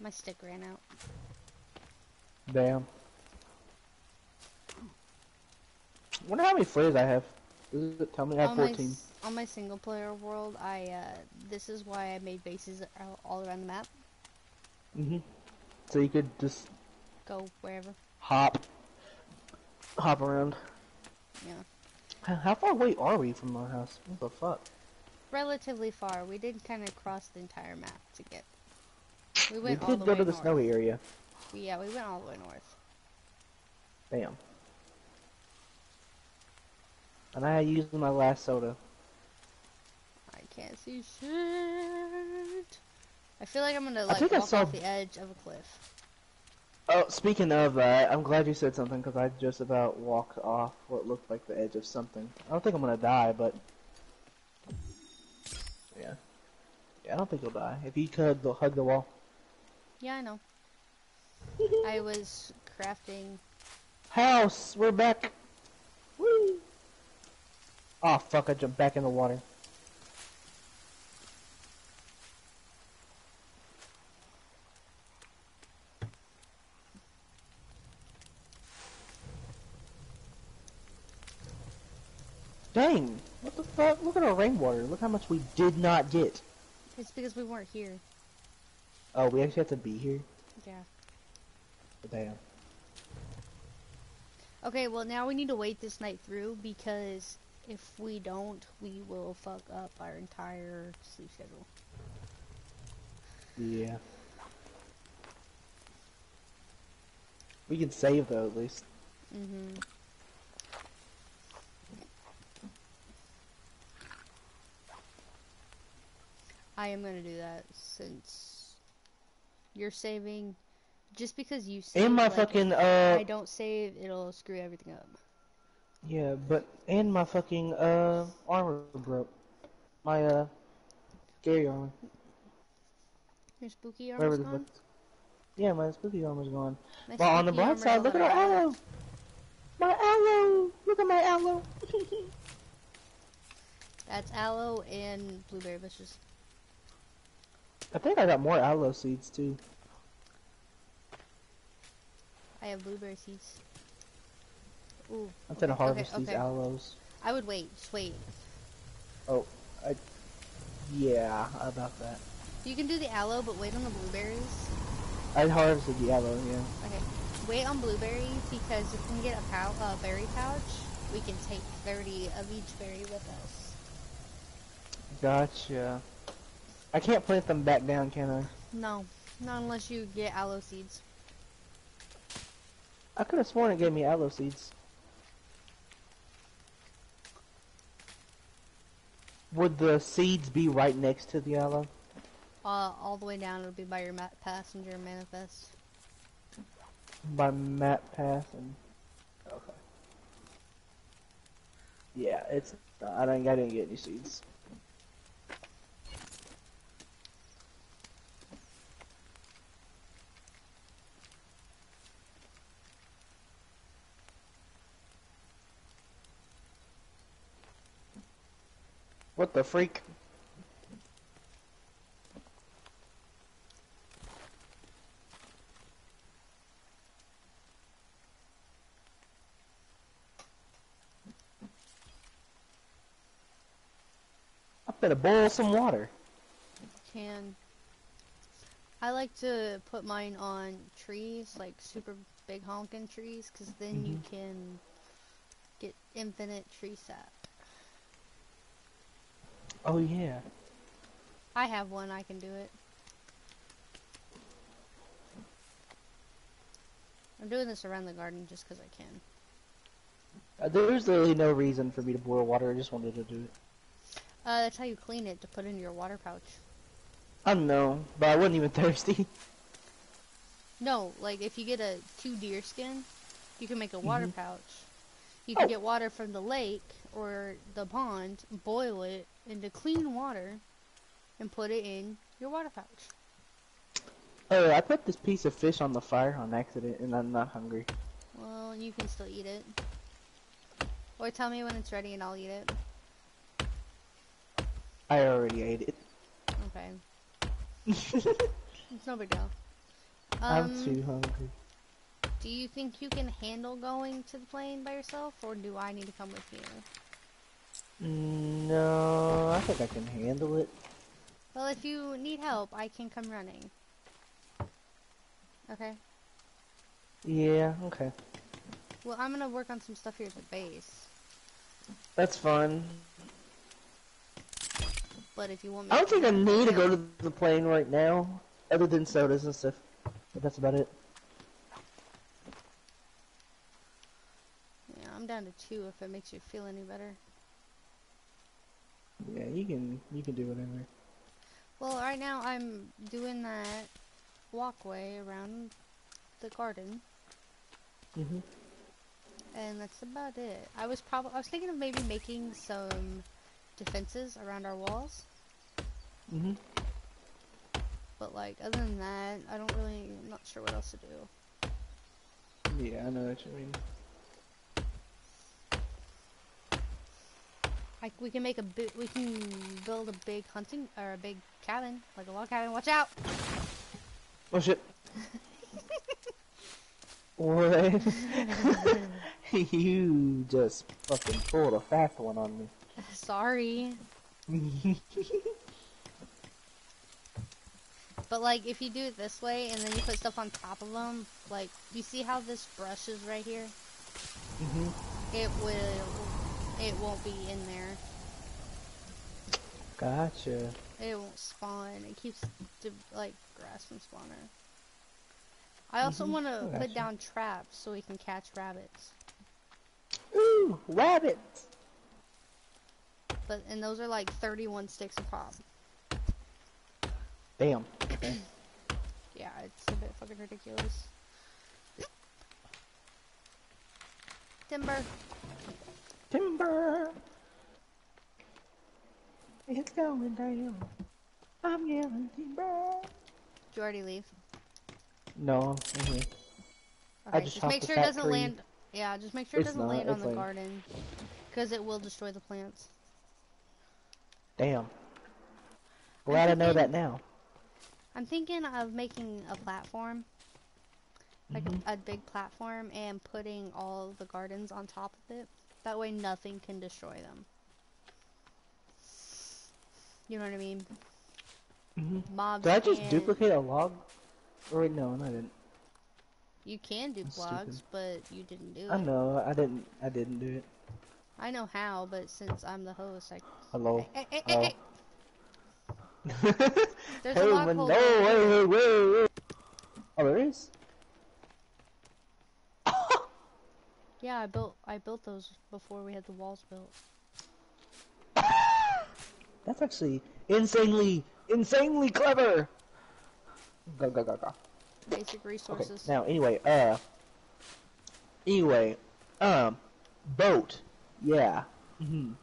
My stick ran out. Damn. Wonder how many flares I have. Does it tell me I have on my 14? s- on my single player world, I uh, this is why I made bases all- around the map. Mm-hmm. So you could just Go wherever. hop, hop around. Yeah. How- How far away are we from our house? What the fuck? Relatively far. We did kind of cross the entire map to get. We We went all did the go way to the north. snowy area. Yeah, we went all the way north. Damn. And I used my last soda. I can't see shit. I feel like I'm gonna like think I walk saw- off the edge of a cliff. Oh, speaking of that, I'm glad you said something because I just about walked off what looked like the edge of something. I don't think I'm gonna die, but yeah, yeah, I don't think you'll die if you could hug the wall. Yeah, I know. I was crafting. House, we're back. Woo! Oh fuck! I jumped back in the water. Dang! What the fuck? Look at our rainwater. Look how much we did not get. It's because we weren't here. Oh, we actually have to be here. Yeah. Damn. Okay, well now we need to wait this night through because if we don't, we will fuck up our entire sleep schedule. Yeah. We can save though at least. Mm-hmm. I am gonna do that since you're saving. Just because you save, And my like, fucking uh I don't save, it'll screw everything up. yeah, but and my fucking uh armor broke. My uh scary armor. Your spooky Whatever armor's the gone. Yeah, my spooky armor's gone. My But on the bright side, look at our aloe. My aloe. Look at my aloe. That's aloe and blueberry bushes. I think I got more aloe seeds too. I have blueberry seeds. Ooh, I'm to Okay, harvest okay, these okay. aloes. I would wait. Just wait. Oh, I. Yeah, about that. You can do the aloe, but wait on the blueberries. I harvested the aloe, yeah. Okay. Wait on blueberries because if we can get a pow- uh, berry pouch, we can take 30 of each berry with us. Gotcha. I can't plant them back down, can I? No, not unless you get aloe seeds. I could have sworn it gave me aloe seeds. Would the seeds be right next to the aloe? Uh, all the way down, it'll be by your ma- passenger manifest. By map and okay. Yeah, it's I didn't I didn't get any seeds. What the freak? I better boil some water. Can. I like to put mine on trees, like super big honking trees, because then you mm-hmm. can get infinite tree sap. Oh yeah. I have one, I can do it. I'm doing this around the garden just because I can. Uh, There's really no reason for me to boil water. I just wanted to do it. Uh, that's how you clean it to put in your water pouch. I don't know, but I wasn't even thirsty. No, like if you get a two deer skin, you can make a water Mhm. pouch. You can Oh. get water from the lake or the pond, boil it into clean water, and put it in your water pouch. Oh, I put this piece of fish on the fire on accident, and I'm not hungry. Well, you can still eat it. Or tell me when it's ready and I'll eat it. I already ate it. Okay. It's no big deal. I'm Um, too hungry. do you think you can handle going to the plane by yourself, or do I need to come with you? No, I think I can handle it. Well, if you need help, I can come running. Okay. Yeah, okay. Well, I'm gonna work on some stuff here at the base. That's fun. But if you want me, I don't think I need to go to the plane right now, other than sodas and stuff. But that's about it. Yeah, I'm down to two if it makes you feel any better. Yeah, you can you can do whatever. Well, right now I'm doing that walkway around the garden, Mhm. and that's about it. I was probably I was thinking of maybe making some defenses around our walls, Mhm. but like other than that, I don't really I'm not sure what else to do. Yeah, I know what you mean. Like we can make a big we can build a big hunting or a big cabin, like a log cabin. Watch out! Oh shit. what? you just fucking pulled a fast one on me. Sorry. But like, if you do it this way and then you put stuff on top of them, like, you see how this brush is right here? mhm. It will, it won't be in there. Gotcha. It won't spawn. It keeps like grass from spawning. I also Mhm, want to gotcha. put down traps so we can catch rabbits. Ooh, rabbits. But and those are like 31 sticks a pop. Damn. Yeah, it's a bit fucking ridiculous. Timber. Timber. It's going down. I'm yelling timber. Did you already leave? No, I'm here. Okay, just just make sure it doesn't tree. land. Yeah, just make sure it It's doesn't not, land on the like- garden, because it will destroy the plants. Damn. Glad I know that now. I'm thinking of making a platform, like Mhm. a big platform, and putting all the gardens on top of it. That way, nothing can destroy them. You know what I mean? hmm Mobs. Did I just can- duplicate a log? Or wait, no, I didn't. You can do That's blogs, stupid. but you didn't do I it. I know, I didn't. I didn't do it. I know how, but since I'm the host, I. Hello. Hey, hey, hey, hey, There's hey, a log man, hole no, wait, wait, wait, wait. Oh, there is. Yeah, I built I built those before we had the walls built. That's actually insanely, insanely clever. Go, go, go, go. Basic resources. Okay. Now, anyway, uh, anyway, um, boat. Yeah. Mhm.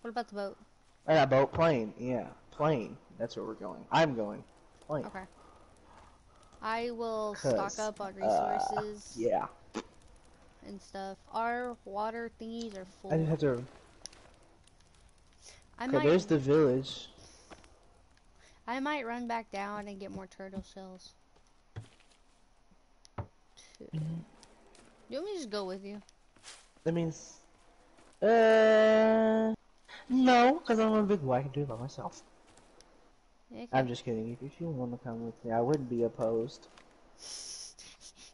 What about the boat? I got boat, plane. Yeah, plane. That's where we're going. I'm going. Plane. Okay. I will stock up on uh, resources Yeah. And stuff. Our water thingies are full. I just have to. I Okay, might there's the village. I might run back down and get more turtle shells. Two. Mm-hmm. You want me to just go with you? That means. Uh. No, because I'm a big boy. I can do it by myself. Yeah, I'm just kidding. If you want to come with me, I wouldn't be opposed.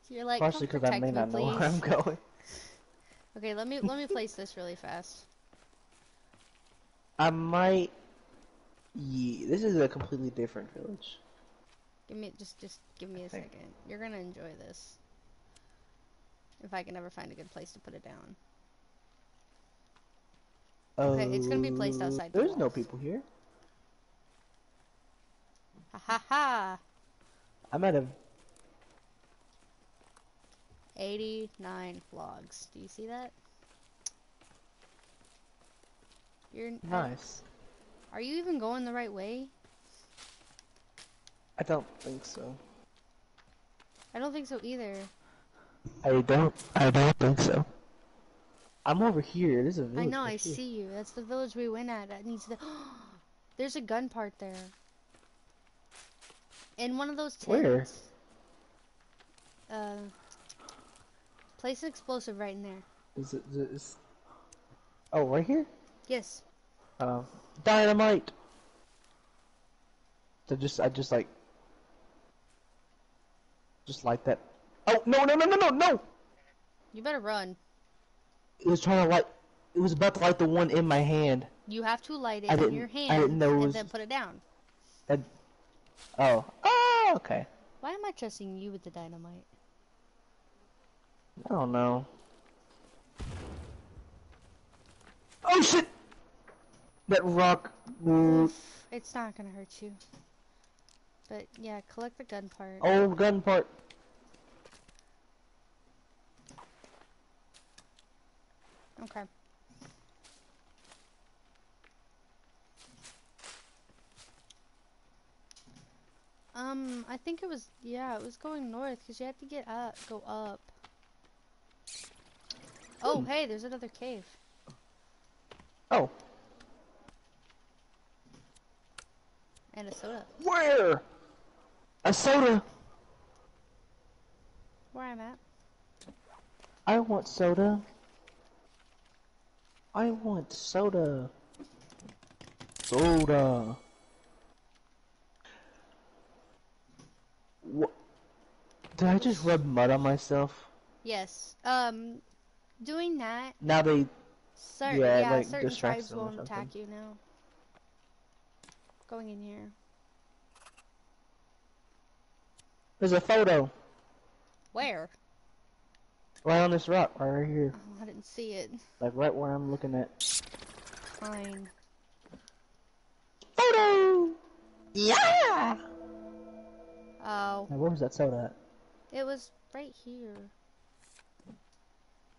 You're like, Partially because I may not know where I'm going. Okay, let me let me place this really fast. I might. Yeah, this is a completely different village. Give me just just give me a second. You're gonna enjoy this. If I can ever find a good place to put it down. Okay, it's gonna be placed oh, outside the There's no people here. Ha ha ha! I might have. 89 vlogs. Do you see that? You're are- Nice. Are you even going the right way? I don't think so. I don't think so either. I don't. I don't think so. I'm over here. There's a village. I know, right I here. see you. That's the village we went at. That needs to. There's a gun part there. In one of those tents. Where? uh, place an explosive right in there. Is it? Is it is... Oh, right here. Yes. Uh, dynamite. So just I just like just like that. Oh no no no no no no! You better run. It was trying to light. It was about to light the one in my hand. You have to light it I in didn't- your I hand didn't know it and was- then put it down. That. Oh. Oh. Okay. Why am I trusting you with the dynamite? I don't know. Oh shit! That rock. Ooh. It's not gonna hurt you. But yeah, collect the gun part. Old gun part. Okay. Um, I think it was, yeah, it was going north because you had to get up, go up. Oh, hey, there's another cave. Oh. And a soda. Where? A soda. Where I'm at. I want soda. I want soda. Soda. What? Did I just rub mud on myself? Yes. Um, doing that, Now they. Yeah, yeah, like, certain tribes won't attack you now. Going in here. There's a photo Where? right on this rock, right here, Oh, I didn't see it. like right where I'm looking at. Fine. Photo. Yeah. Oh, Now where was that soda at? it was right here.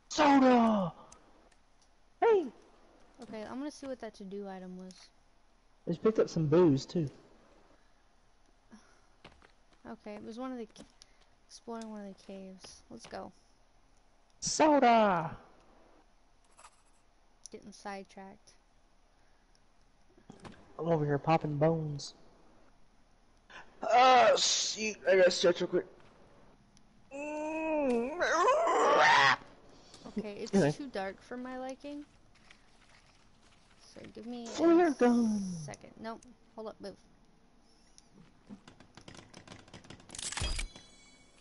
Soda. Hey, Okay, I'm gonna see what that to-do item was. I just picked up some booze too. Okay, it was one of the exploring one of the caves. Let's go. Soda. Getting sidetracked. I'm over here popping bones. Uh, oh, shoot. I gotta stretch real quick. Mm, Okay, it's Okay. too dark for my liking. So give me a Flare gun. second. Nope. Hold up, move.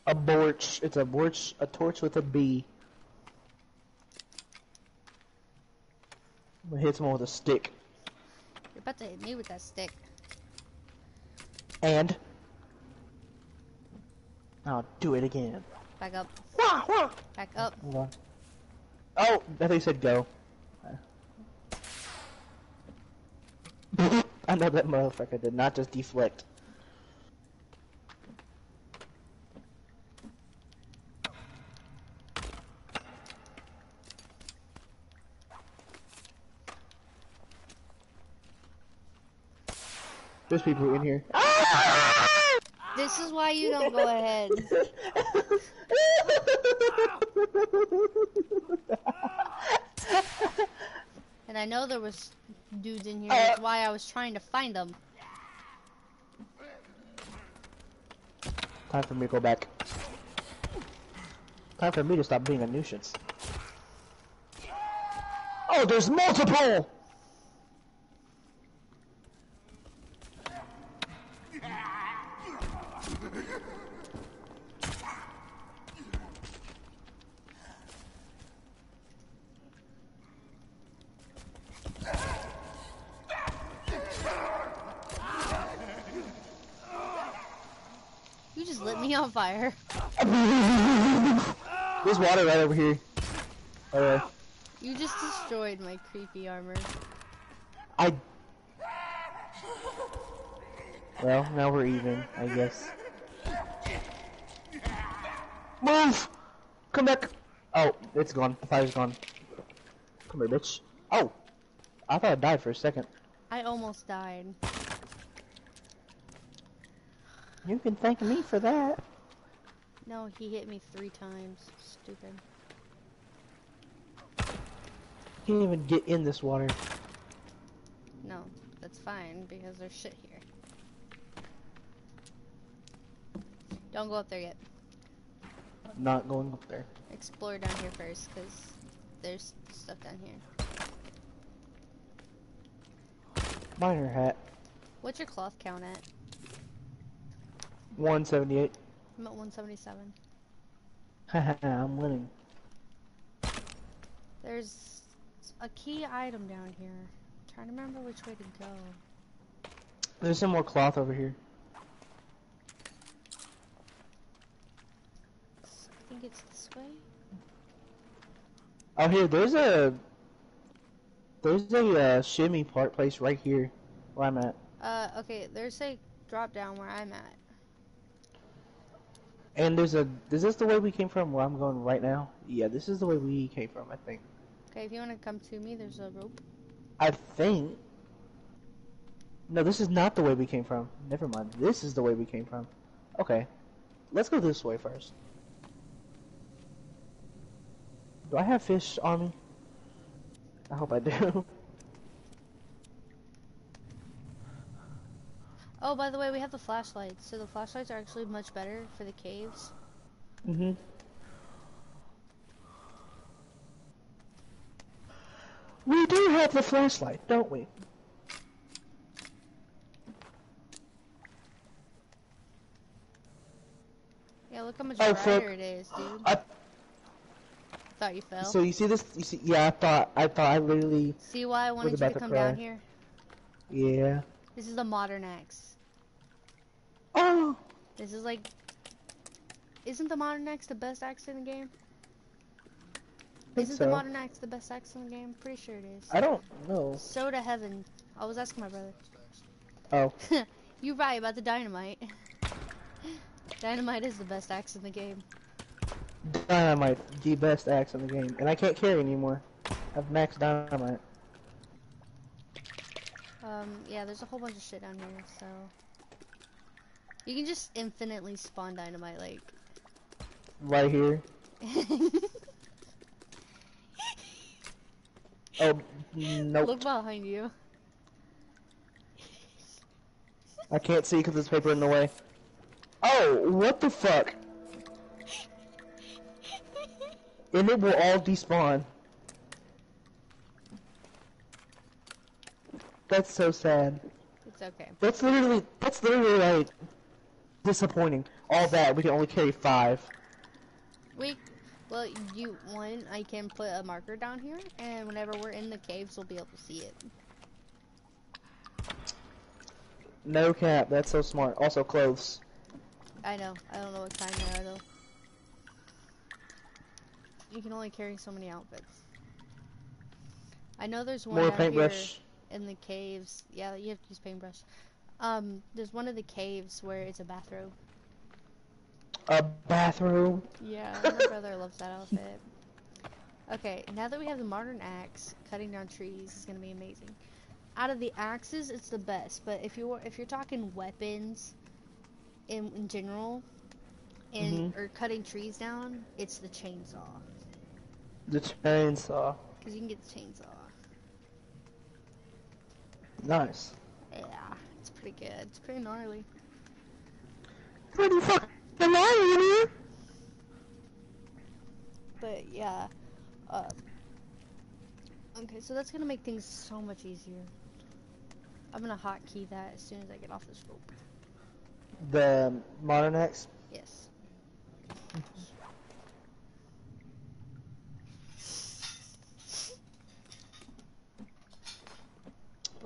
A borch. It's a borch, a torch with a B. I'm gonna hit someone with a stick. You're about to hit me with that stick. And. I'll do it again. Back up. Back up. Hold on. Oh, I think said go. I know that motherfucker did not just deflect. There's people in here. This is why you don't go ahead. And I know there was dudes in here. Uh, that's why I was trying to find them. Time for me to go back. Time for me to stop being a nuisance. Oh, there's multiple! You just lit me on fire. There's water right over here. Alright. You just destroyed my creepy armor. I. Well, now we're even, I guess. Move! Come back! Oh, it's gone. The fire's gone. Come here, bitch. Oh! I thought I died for a second. I almost died. You can thank me for that. No, he hit me three times. Stupid. Can't even get in this water. No, that's fine because there's shit here. Don't go up there yet. not going up there. Explore down here first, because there's stuff down here. Miner hat. What's your cloth count at? 178. I'm at 177. Haha, I'm winning. There's a key item down here. trying to remember which way to go. There's some more cloth over here. I think it's this way. Oh, here, there's a... There's a uh, shimmy part place right here, where I'm at. Uh, okay, there's a drop down where I'm at. And there's a... Is this the way we came from, where I'm going right now? Yeah, this is the way we came from, I think. Okay, if you want to come to me, there's a rope. I think... No, this is not the way we came from. Never mind. This is the way we came from. Okay. Let's go this way first. Do I have fish on me? I hope I do. Oh, by the way, we have the flashlights. So the flashlights are actually much better for the caves. mm-hmm. We do have the flashlight, don't we? Yeah, look how much Oh, brighter it is, dude. I, Thought you fell. so you see this? You see? Yeah, I thought. I thought I literally. See why I wanted you to to come down here? Yeah. This is the modern axe. Oh. This is like... Isn't the modern axe the best axe in the game? Isn't so. the modern axe the best axe in the game? Pretty sure it is. I don't know. So to heaven. I was asking my brother. Oh. You're right about the dynamite. dynamite is the best axe in the game. Dynamite, the best axe in the game, and I can't carry anymore. I've maxed dynamite. Um, yeah, there's a whole bunch of shit down here, so... You can just infinitely spawn dynamite, like... Right here. Oh, nope. Look behind you. I can't see because there's paper in the way. Oh, what the fuck? And it will all despawn. That's so sad. It's okay. That's literally, that's literally like disappointing. All that we can only carry five. We, well, you one, I can put a marker down here, and whenever we're in the caves, we'll be able to see it. No cap. That's so smart. Also clothes. I know. I don't know what kind they are though. You can only carry so many outfits. I know there's one More out here in the caves. Yeah, you have to use paintbrush. Um, there's one of the caves where it's a bathrobe. A bathroom. Yeah, my brother loves that outfit. Okay, now that we have the modern axe, cutting down trees is gonna be amazing. Out of the axes, it's the best. But if you're if you're talking weapons, in in general, and or cutting trees down, it's the chainsaw. The chainsaw. Cause you can get the chainsaw. Nice. Yeah, pretty good. It's pretty gnarly. Pretty fucking gnarly in here. But yeah. Um, okay, so that's gonna make things so much easier. I'm gonna hotkey that as soon as I get off this rope. The modern axe. Yes.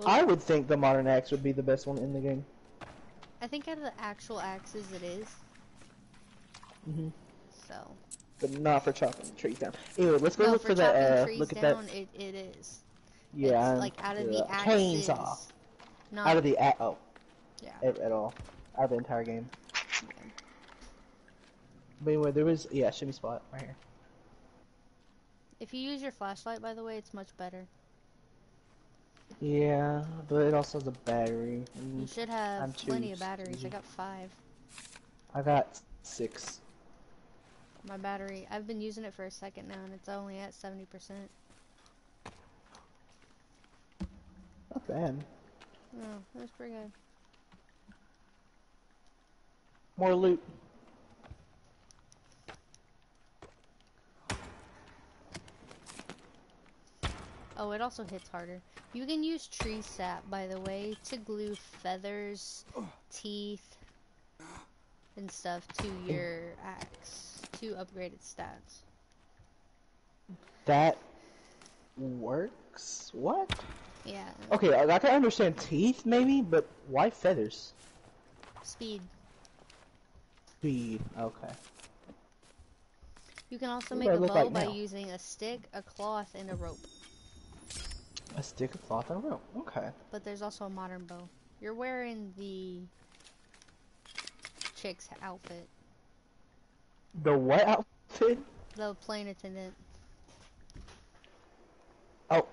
I would think the modern axe would be the best one in the game. I think out of the actual axes it is. hmm So. But not for chopping the trees down. Anyway, let's go no, look for for that. Uh, look at down, that. it, it is. Yeah. It's like out of the uh, axes. chainsaw. Not, Out of the a- oh, yeah. at, at all. Out of the entire game. yeah. But anyway, there was yeah shimmy spot right here. If you use your flashlight, by the way, it's much better. Yeah, but it also has a battery. And you should have I'm plenty of batteries. I got five. I got six. My battery, I've been using it for a second now, and it's only at 70%. Not bad. No, oh, that's pretty good. More loot. Oh, it also hits harder. You can use tree sap, by the way, to glue feathers, teeth, and stuff to your axe to upgrade its stats. That works? What? Yeah, Okay, I can understand teeth maybe, but why feathers? speed. Speed. Okay. You can also What make a bow like by now? using a stick, a cloth, and a rope. A stick of cloth and a rope. Okay. But there's also a modern bow. You're wearing the chick's outfit, The what outfit? the plane attendant. Oh.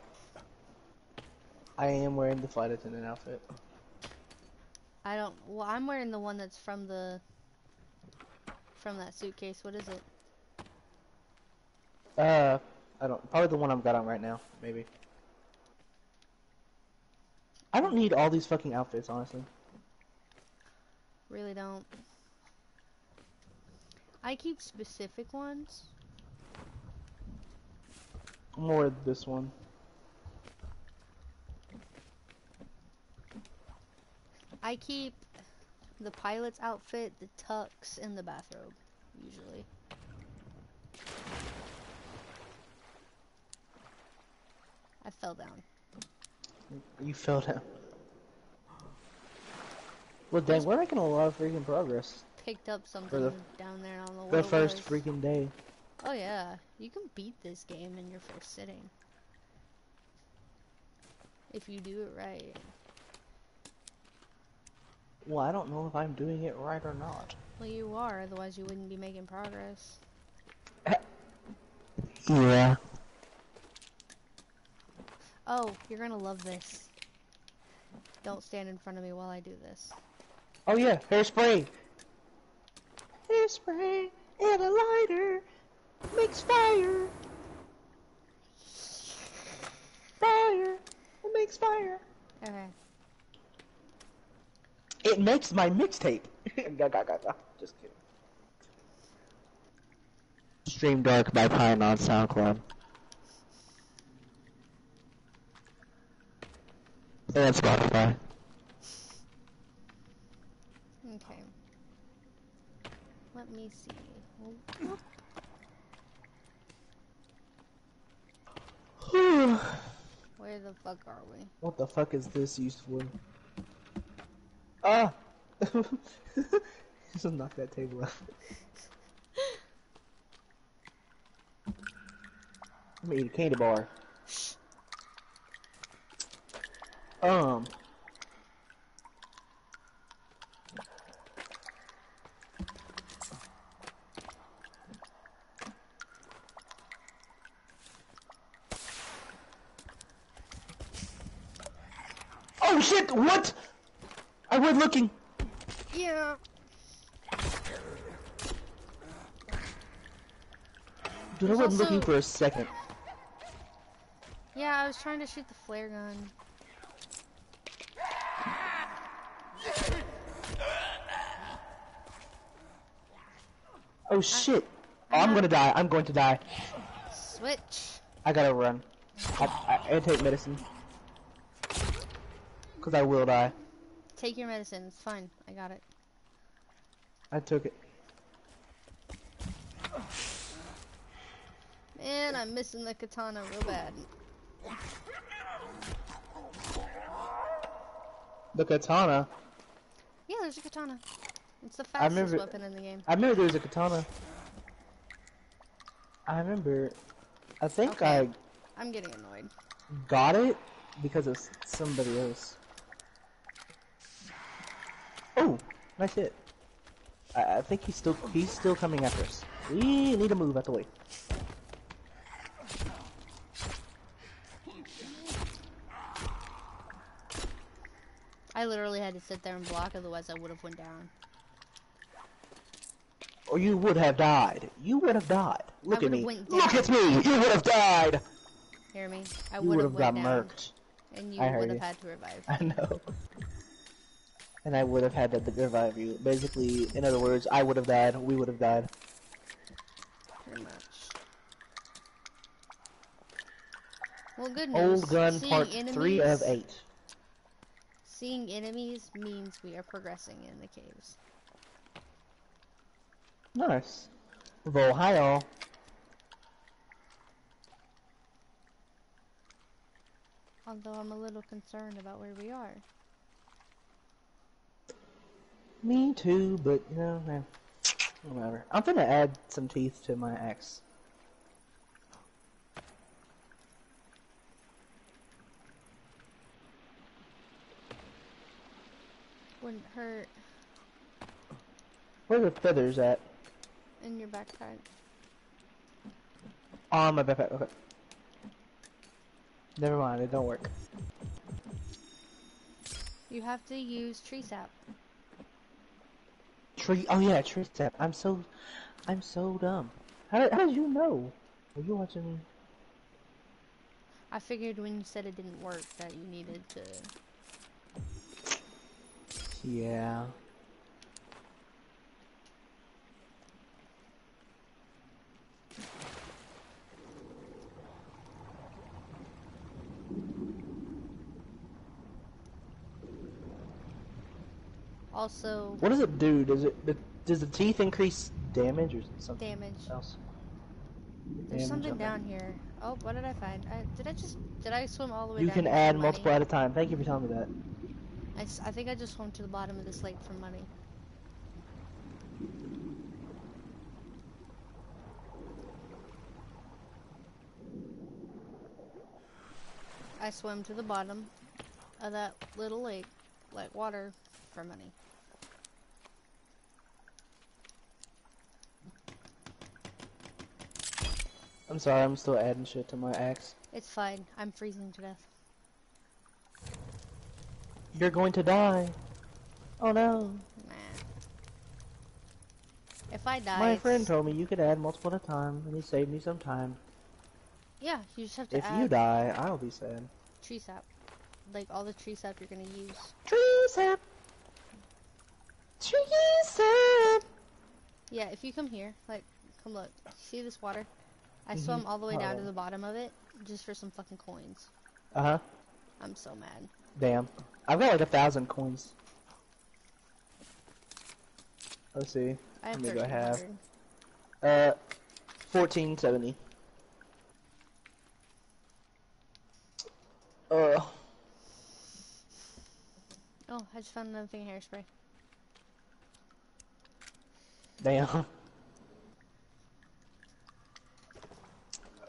I am wearing the flight attendant outfit. I don't. Well, I'm wearing the one that's from the from that suitcase. What is it? Uh, I don't. Probably the one I've got on right now. Maybe. I don't need all these fucking outfits, honestly. Really don't. I keep specific ones. More this one. I keep the pilot's outfit, the tux, and the bathrobe, usually. I fell down. You fell down. Well, dang, we're making a lot of freaking progress. Picked up something the- down there. I don't know what The first was. freaking day. Oh yeah, you can beat this game in your first sitting. If you do it right. Well, I don't know if I'm doing it right or not. Well, you are, otherwise you wouldn't be making progress. Yeah. Oh, you're gonna love this. Don't stand in front of me while I do this. Oh yeah, hairspray. Hairspray and a lighter makes fire. Fire. It makes fire. Okay. It makes my mixtape. Ga, ga, ga, ga. Just kidding. Stream Dark by Pine on SoundCloud. And Spotify. Okay. Let me see. Where the fuck are we? what the fuck is this used for? Ah! Just knock that table out. I'm gonna eat a candy bar. Um. Oh shit! What? I went looking. Yeah. Dude, I There's went looking for a second. Yeah, I was trying to shoot the flare gun. Oh shit! Oh, I'm gonna die. I'm going to die. Switch. I gotta run. I, I, I take medicine. Cause I will die. Take your medicine. It's fine. I got it. I took it. Man, I'm missing the katana real bad. The katana. Yeah, there's a katana. It's the fastest remember- weapon in the game. I remember there was a katana. I remember. I think Okay. I'm getting annoyed. Got it because of somebody else. Oh, nice hit. I, I think he's still he's still coming after us. We need to move out the way. I literally had to sit there and block, otherwise I would have went down. Or you would have died. You would have died. Look at me. Look at me. You would have died. Hear me? I would have got down, murked. and you would have had to revive. I know. And I would have had to revive you. Basically, in other words, I would have died. We would have died. Pretty much. Well, good news. Old Gun Seeing Part enemies, 3 of 8. Seeing enemies means we are progressing in the caves. Nice. Ohio. Although I'm a little concerned about where we are. Me too, but you know, man, whatever. I'm gonna add some teeth to my axe. Wouldn't hurt Where are the feathers at? In your backpack. On my backpack. Okay. Never mind. It don't work. You have to use tree sap. Tree. Oh yeah, tree sap. I'm so, I'm so dumb. How did, how did you know? Were you watching me? I figured when you said it didn't work that you needed to. Yeah. Also, What does it do? Does it does the teeth increase damage or something damage. else? There's Damage, something down here. Oh, what did I find? I, did I just did I swim all the way You down can add money? multiple at a time. Thank you for telling me that. I I think I just swam to the bottom of this lake for money. I swam to the bottom of that little lake, like water, for money. I'm sorry. I'm still adding shit to my axe. It's fine. I'm freezing to death. You're going to die. Oh no. Nah. If I die, My it's- friend told me you could add multiple at a time, and he saved me some time. Yeah, you just have to If add you die, I'll be sad. tree sap. Like all the tree sap you're gonna use. Tree sap. Tree sap. Yeah, if you come here, like, come look. See this water? I swam all the way down to the bottom of it just for some fucking coins. Uh huh. I'm so mad. Damn. I've got like a thousand coins. Let's see. I have How many do I have? Uh, fourteen seventy. Uh, Oh, I just found another thing of hairspray. damn.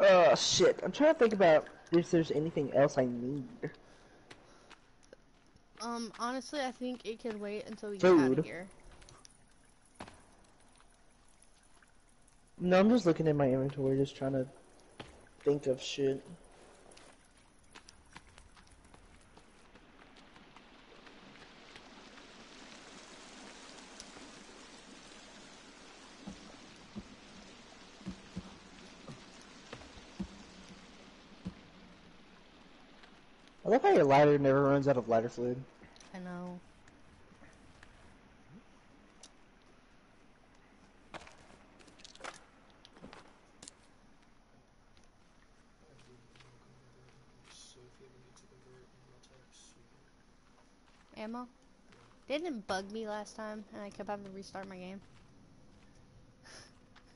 Oh shit! I'm trying to think about if there's anything else I need. Um, honestly, I think it can wait until we get out of here. No, I'm just looking at my inventory, just trying to think of shit. Lighter never runs out of lighter fluid. I know. Ammo? Didn't bug me last time, and I kept having to restart my game.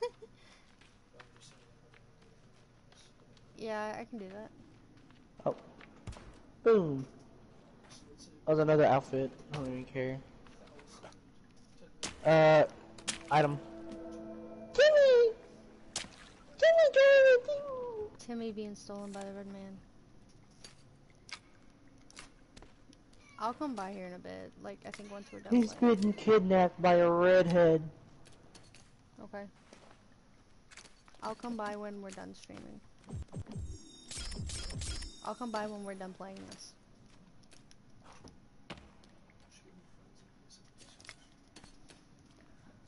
yeah, I can do that. Oh. Boom. That was another outfit. I don't even care. Uh, item. Timmy! Timmy, Timmy, Timmy being stolen by the red man. I'll come by here in a bit. Like, I think once we're done He's playing. getting kidnapped by a redhead. Okay. I'll come by when we're done streaming. I'll come by when we're done playing this.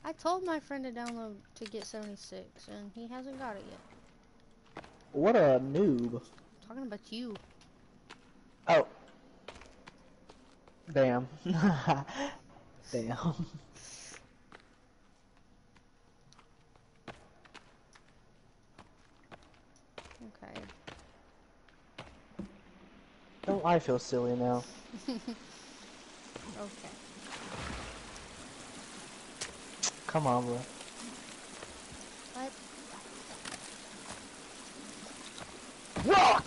I told my friend to download to get 76, and he hasn't got it yet. What a noob. talking about you. Oh. Damn. Damn. Okay. Don't I feel silly now? Okay. Come on, bro. What? Rock!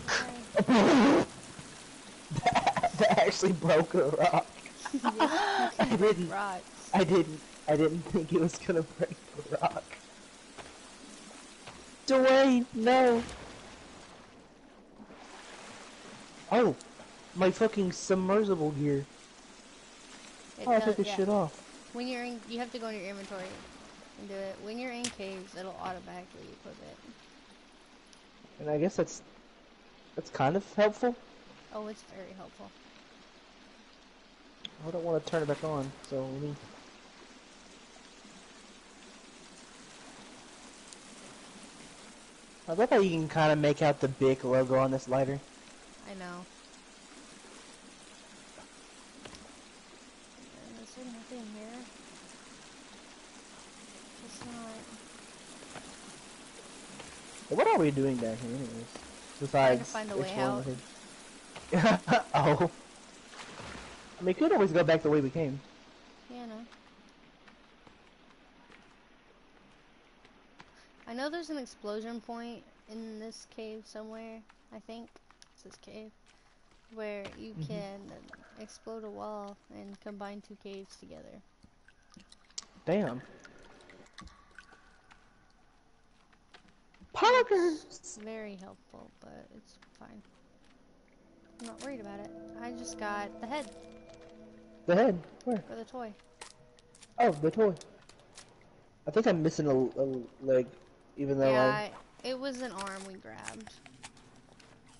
That, that actually broke a rock. Yeah, I didn't. I didn't. I didn't think it was gonna break the rock. Dwayne, no. Oh, my fucking submersible gear. It Oh, I does- took this yeah. shit off. When you're in, you have to go in your inventory and do it. When you're in caves, it'll automatically equip it. And I guess that's that's kind of helpful. Oh, it's very helpful. I don't want to turn it back on, so let me. I love how you can kind of make out the big logo on this lighter. I know. And Is there nothing here? It's not. What are we doing down here, anyways? Besides find a way the hood. oh. I mean, we could always go back the way we came. Yeah, no. I know there's an explosion point in this cave somewhere. I think it's this cave where you Mhm. can explode a wall and combine two caves together. Damn. Poggers! It's very helpful, but it's fine. I'm not worried about it. I just got the head The head. Where? for the toy. Oh, the toy. I think I'm missing a, a leg, even though yeah, I. It was an arm we grabbed.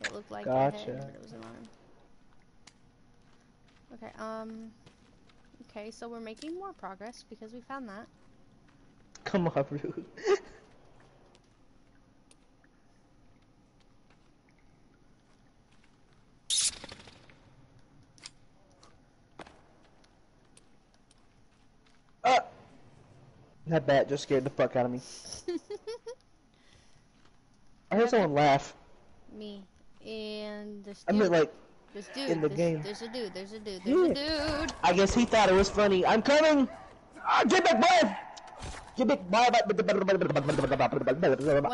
It looked like a head, but it was an arm. Okay, um... Okay, so we're making more progress because we found that. Come on, Rude. Ah! That bat just scared the fuck out of me. I heard someone laugh. Me. And this I dude. mean, like, this dude. in the this- game. There's a dude, there's a dude, there's a dude! I guess he thought it was funny. I'm coming! Ah, get back, boy! Get back, boy! One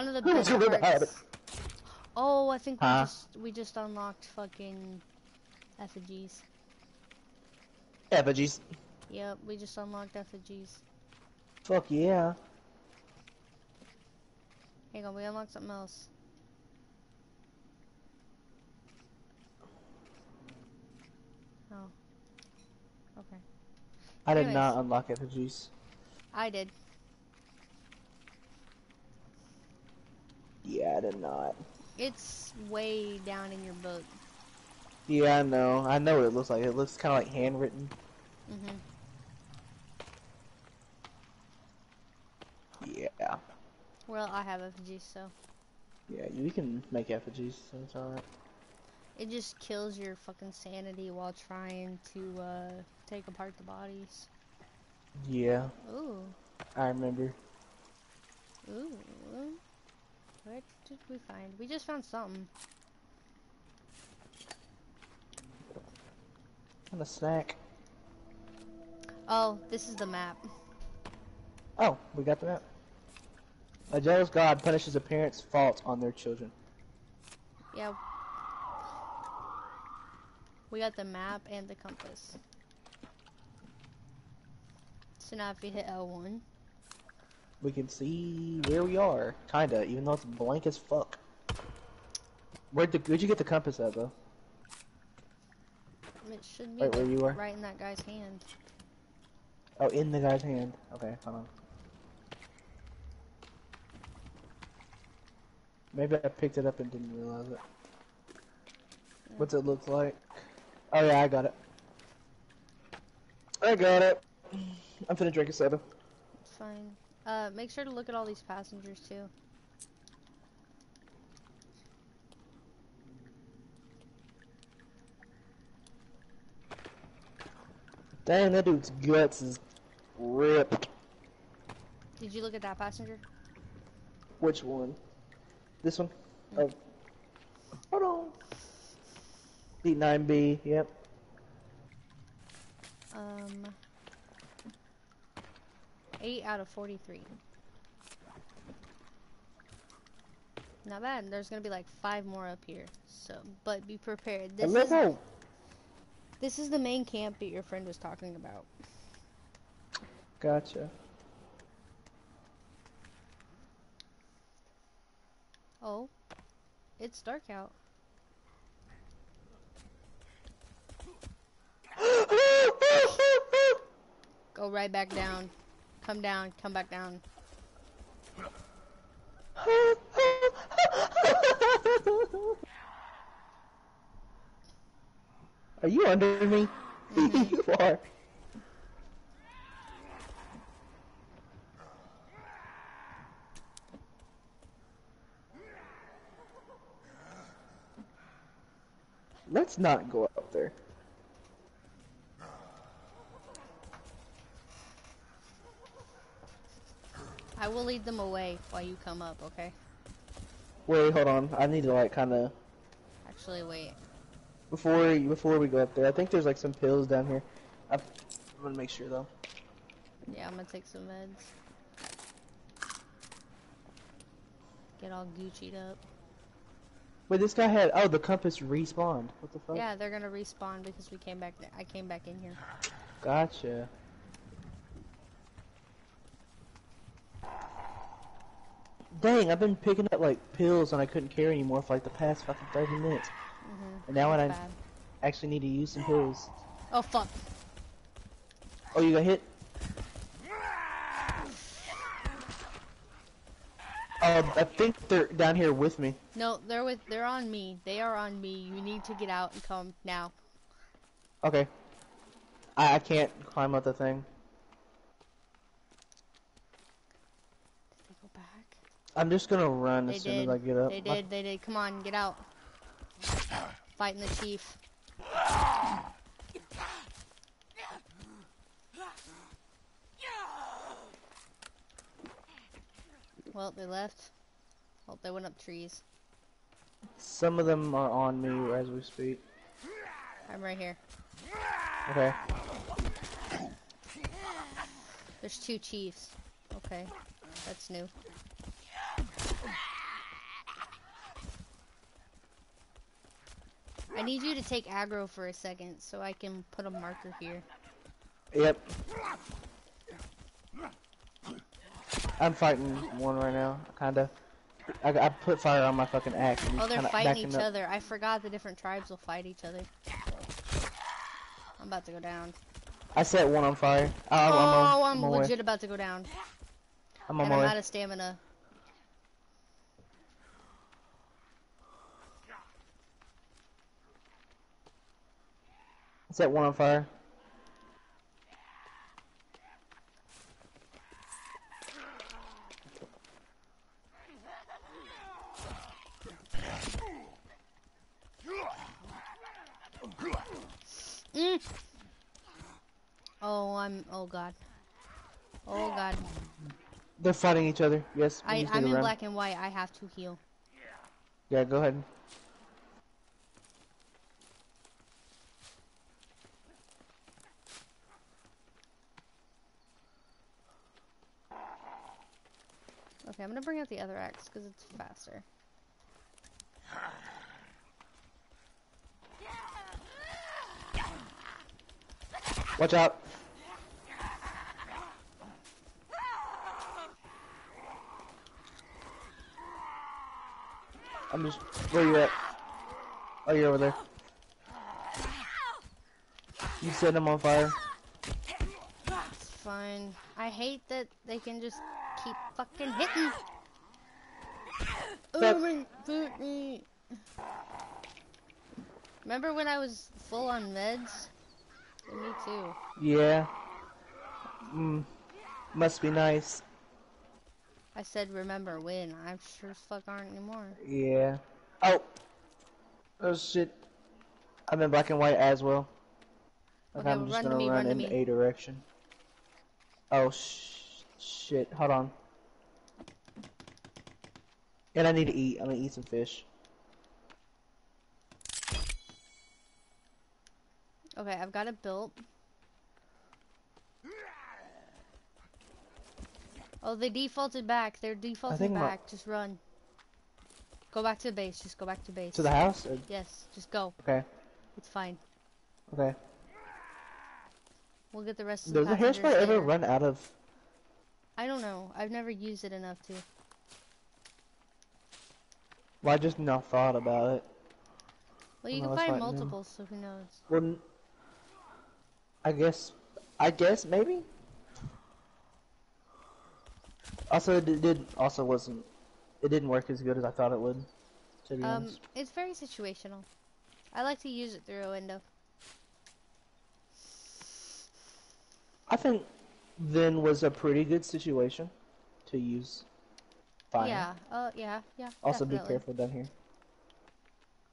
of the best parts. Oh, I think we just we just unlocked fucking effigies. Effigies. Yep, we just unlocked effigies. Fuck yeah. Hang on, we unlocked something else. Oh. Okay. I did Anyways. not unlock effigies. I did. Yeah, I did not. It's way down in your book. Yeah, I know. I know what it looks like. It looks kind of like handwritten. hmm Yeah. Well, I have effigies, so Yeah, you can make effigies, so it's alright. it just kills your fucking sanity while trying to uh, take apart the bodies. Yeah, Ooh, I remember. ooh. What did we find? We just found something. And a snack. Oh, this is the map. Oh, we got the map. A jealous god punishes a parent's fault on their children. Yeah. We got the map and the compass. So now if we hit L1, We can see where we are, kinda, even though it's blank as fuck. Where'd, the, where'd you get the compass at, though? it should be Right where you are? right in that guy's hand. Oh, in the guy's hand. Okay, hold on. Maybe I picked it up and didn't realize it. What's it look like? Oh yeah, I got it. I got it. I'm finna drink a soda. Fine. Uh, make sure to look at all these passengers too. Dang, that dude's guts is ripped. Did you look at that passenger? Which one? This one? Oh. Hold on. Seat 9B, yep. Um, 8 out of 43. Not bad. There's gonna be like five more up here. So, but be prepared. This is this is the main camp that your friend was talking about. Gotcha. Oh, it's dark out. Go right back down. Come down. Come back down. Are you under me? Mm-hmm. you are. Let's not go up there. I will lead them away while you come up. Okay. Wait, hold on. I need to like kind of Actually, wait. before before we go up there. I think there's like some pills down here. I, I'm gonna make sure though. Yeah, I'm gonna take some meds. Get all Gucci'd up. Wait, this guy had oh the compass respawned. What the fuck? Yeah, they're gonna respawn because we came back. I came back in here. Gotcha. Dang, I've been picking up like pills and I couldn't carry anymore for like the past fucking 30 minutes. Mm -hmm. And now when I actually need to use some pills. Oh fuck. Oh, you got hit? Um, I think they're down here with me. No, they're with. They're on me. They are on me. You need to get out and come now. Okay. I, I can't climb up the thing. Did they go back? I'm just gonna run They as soon as I get up. They did. They did. Come on, get out. Fighting the chief. Well, they left. Well, they went up trees. Some of them are on me as we speak. I'm right here. Okay. There's two chiefs. Okay, that's new. I need you to take aggro for a second so I can put a marker here. Yep. I'm fighting one right now, kinda. I, I put fire on my fucking axe. And Oh, they're fighting each up. other. I forgot the different tribes will fight each other. I'm about to go down. I set one on fire. Oh, I'm, oh, I'm, I'm, on my way. legit about to go down. I'm on and my I'm way. out of stamina. Set one on fire. Mm. Oh, I'm. Oh god. Oh god. They're fighting each other. Yes. I, I'm in run. black and white. I have to heal. Yeah, go ahead. Okay, I'm gonna bring out the other axe because it's faster. Watch out. I'm just. Where you at? Oh, you're over there. You set him on fire. It's fine. I hate that they can just keep fucking hitting. Oh my boot me. Remember when I was full on meds? Me too. Yeah. Mm. Must be nice. I said remember when. I'm sure as fuck aren't anymore. Yeah. Oh. Oh shit. I'm in black and white as well. Okay, I'm just gonna me, run, run in a direction. Oh sh shit. Hold on. And I need to eat. I'm gonna eat some fish. Okay, I've got it built. Oh, they defaulted back. They're defaulted think my- back. Just run. Go back to the base. Just go back to base. To the house? Or- Yes, just go. Okay. It's fine. Okay. We'll get the rest of the Does the hairspray ever there. run out of? I don't know. I've never used it enough to. Well, I just not thought about it. Well, you can find multiples, so who knows? Wouldn't. I guess. I guess maybe. Also, it did- also wasn't. It didn't work as good as I thought it would. To be Um, honest. it's very situational. I like to use it through a window. I think then was a pretty good situation to use fire. Yeah. Uh, yeah. Yeah. Also, be careful down here.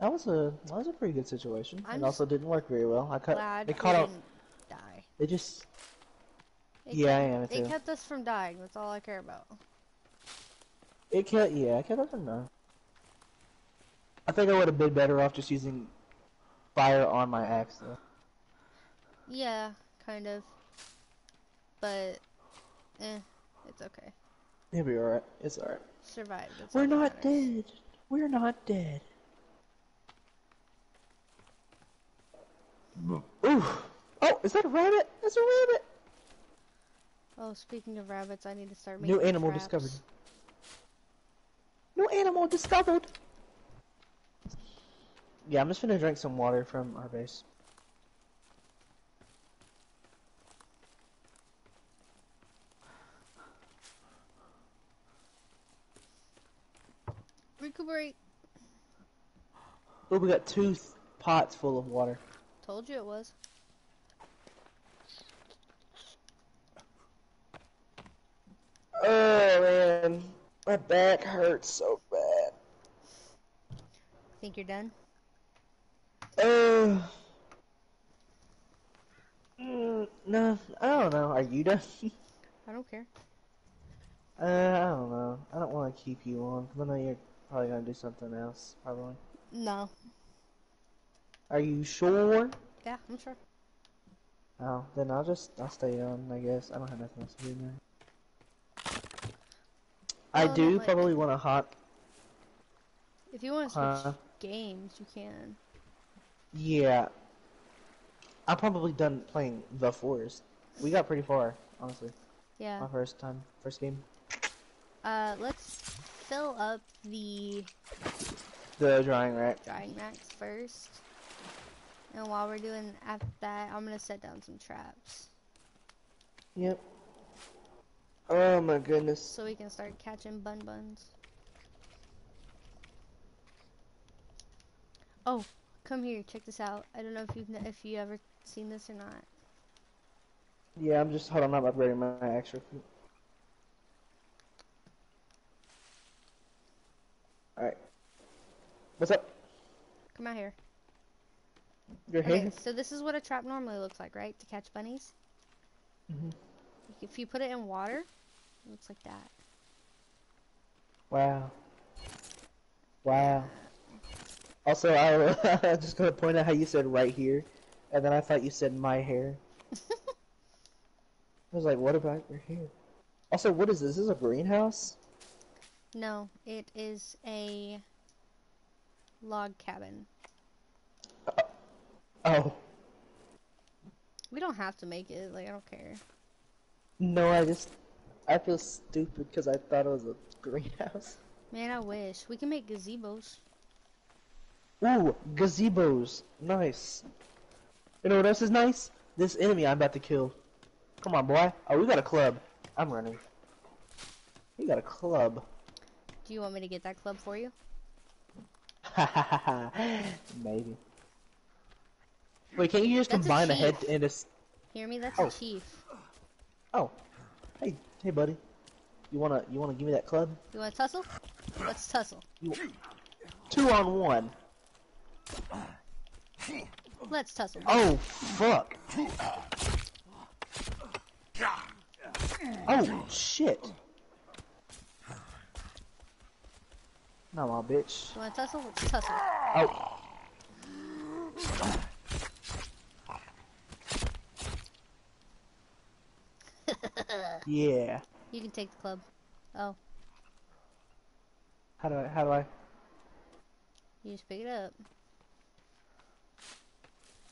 That was a that was a pretty good situation. I'm It also didn't work very well. I cut. We caught out. Didn't. They just. It Yeah, I kept, am It too. kept us from dying. That's all I care about. It kept. Yeah, it kept us from there. I think I would have been better off just using fire on my axe though. Yeah, kind of. But, eh, it's okay. It'll be alright. It's alright. Survived. That's We're not dead. We're not dead. Ooh. Oh, is that a rabbit? That's a rabbit. Oh, speaking of rabbits, I need to start making New animal traps. discovered. New animal discovered. Yeah, I'm just gonna drink some water from our base. Recuperate. Oh, we got two th- pots full of water. Told you it was. Oh man, my back hurts so bad. Think you're done? Uh, mm, no, I don't know. Are you done? I don't care. uh, I don't know. I don't want to keep you on I know you're probably gonna do something else. Probably. No. Are you sure? Yeah, I'm sure. Oh, then I'll just I'll stay on. I guess I don't have nothing else to do now. I Well, do like- probably want to hop. If you want to switch Uh, games, you can. Yeah. I'm probably done playing The Forest. We got pretty far, honestly. Yeah. My first time, first game. Uh, let's fill up the The drying rack. drying racks first. And while we're doing that, I'm gonna set down some traps Yep. Oh my goodness. so we can start catching bun buns. Oh, come here, check this out. I don't know if you've if you ever seen this or not. Yeah, I'm just hold on. I'm upgrading my extra. Food. All right. What's up? Come out here. Your Okay, hand? so this is what a trap normally looks like, right? To catch bunnies. Mhm. If you put it in water, it looks like that. Wow. Wow. Also, I I'm just gonna point out how you said right here, and then I thought you said my hair. I was like, what about your hair? Also, what is this? Is this a greenhouse? No, it is a log cabin. Uh, oh, We don't have to make it, like, I don't care. No, I just, I feel stupid because I thought it was a greenhouse. Man, I wish. We can make gazebos. Ooh, gazebos. Nice. You know what else is nice? This enemy I'm about to kill. Come on, boy. Oh, we got a club. I'm running. We got a club. Do you want me to get that club for you? Maybe. Wait, can't you just That's a combine the head and just... Hear me? That's Oh. a chief. Oh. Hey, hey, buddy. You wanna, you wanna give me that club? You want to tussle? Let's tussle. Two on one. Let's tussle. Oh, fuck. Oh, shit. No, my bitch. You want to tussle? Let's tussle. Oh. Yeah. You can take the club. Oh, How do I? How do I? you just pick it up.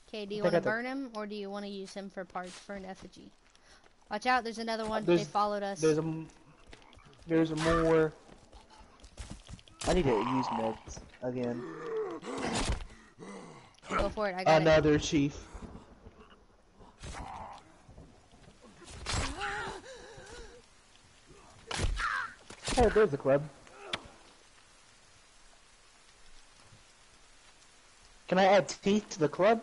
Okay, do you want to burn him or do you want to use him for parts for an effigy? Watch out, there's another one. they there's- followed us. There's a. There's a more. I need to use meds again. Go for it. I got it. Another chief. Hey, there's a club. Can I add teeth to the club?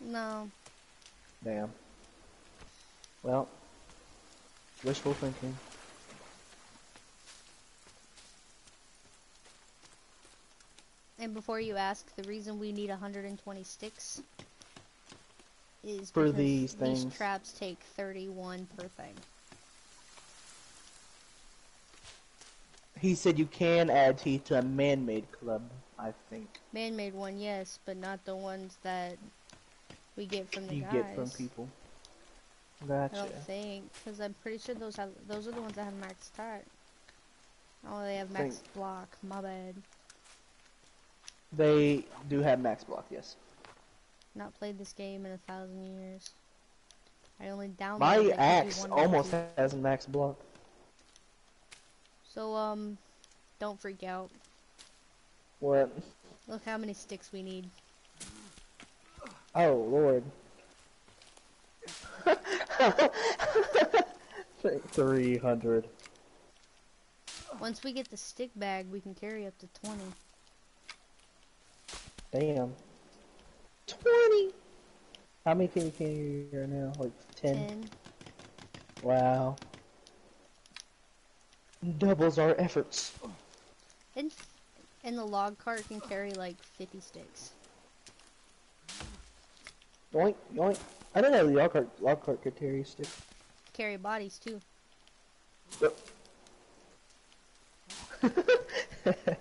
No. Damn. Well, wishful thinking. And before you ask, the reason we need 120 sticks is For because these these traps take 31 per thing. He said you can add teeth to a man-made club. I think Man-made one, yes, but not the ones that we get from the you guys. get from people. I Gotcha. don't think, because I'm pretty sure those have those are the ones that have max attack. Oh, they have Think- max block. My bad. They do have max block, yes. Not played this game in a thousand years. I only downloaded My it 'cause we axe almost has max block. So um, don't freak out. What? Look how many sticks we need. Oh lord. Three hundred. Once we get the stick bag, we can carry up to 20. Damn. Twenty. How many can you carry right now? Like ten. 10. Wow. Doubles our efforts. And, and the log cart can carry like 50 sticks. Yoink, yoink. I didn't know the log cart, log cart could carry stick. Carry bodies too. Yep.